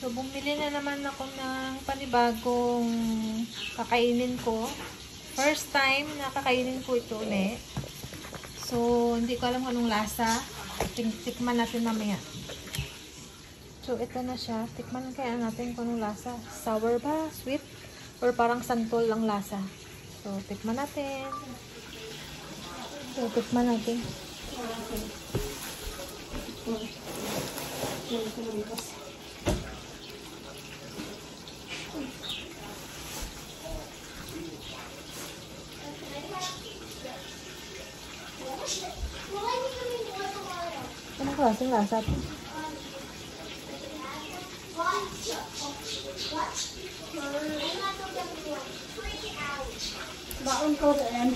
So, bumili na naman ako ng panibagong kakainin ko. First time na kakainin ko ito ulit. So, hindi ko alam kung anong lasa. Tik- Tikman natin mamaya. So, ito na siya. Tikman kaya natin kung anong lasa. Sour ba? Sweet? Or parang santol ang lasa. So, tikman natin. So, tikman natin. Anong klaseng lasa? to? Baon ko din.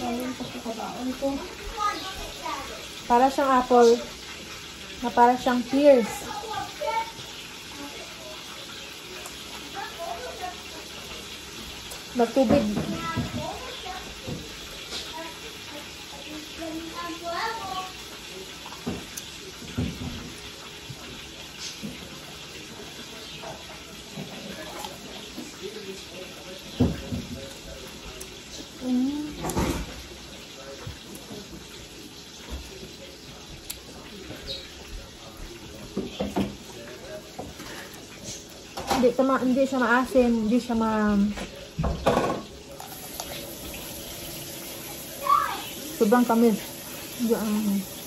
Baon ko sa baon ko. Para siyang apple. Na para siyang pears. Magtubig. Hindi, tama, hindi siya maasim, hindi siya ma... Sobrang tamis. Hindi, ano.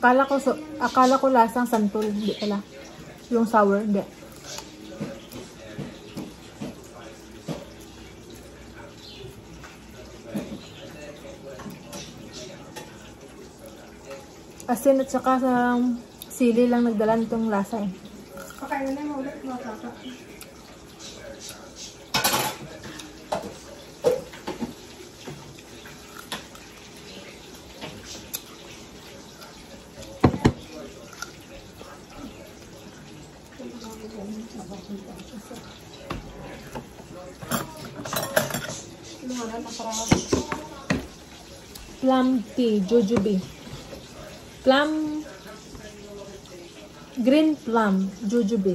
Akala ko, so, akala ko lasang santol, hindi pala. Yung sour, hindi. Asin at saka sa sili lang nagdala nitong lasa eh. Kakainin na mo ulit mga kaka. Plum tea, jujube. Plum, green plum, jujube.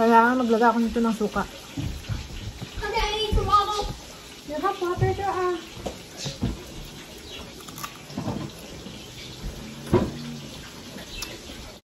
Kailangan maglagay ako nito ng suka. Honey, I need to waddle. You have water to ah.